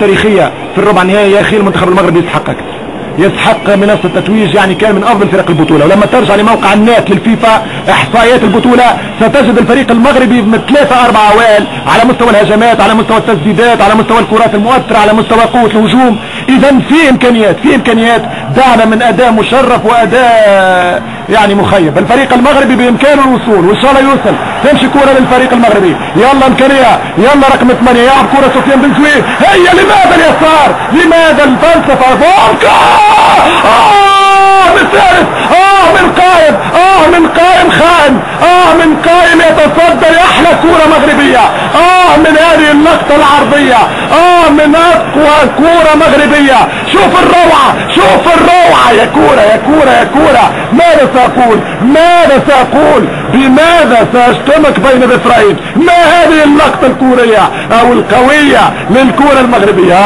تاريخية في الربع النهائي يا أخي المنتخب المغربي يستحق أكثر يستحق منصة التتويج يعني كان من أفضل فرق البطولة. ولما ترجع لموقع النات للفيفا إحصائيات البطولة ستجد الفريق المغربي من ثلاثة أربع أوائل على مستوى الهجمات على مستوى التسديدات على مستوى الكرات المؤثرة على مستوى قوة الهجوم. اذا في إمكانيات في إمكانيات دعنا من أداء مشرف وأداء يعني مخيب الفريق المغربي بإمكانه الوصول. وان شاء الله يوصل تمشي كرة للفريق المغربي. يلا إمكانية. يلا رقم 8 يلعب كرة سفيان بن زويل هي لماذا اليسار؟ لماذا الفلسفة؟ بونكا آه من ثالث آه من قائم. آه من قائم خائن. آه من قائم يتصدى. أحلى كورة مغربية. آه من هذه اللقطة العرضية. آه من أقوى كورة مغربية. شوف الروعة. شوف يا كورة يا كورة يا كورة. ماذا سأقول؟ ماذا سأقول؟ بماذا سأشتمك بين ذفرين ما هذه اللقطة الكورية أو القوية للكورة المغربية؟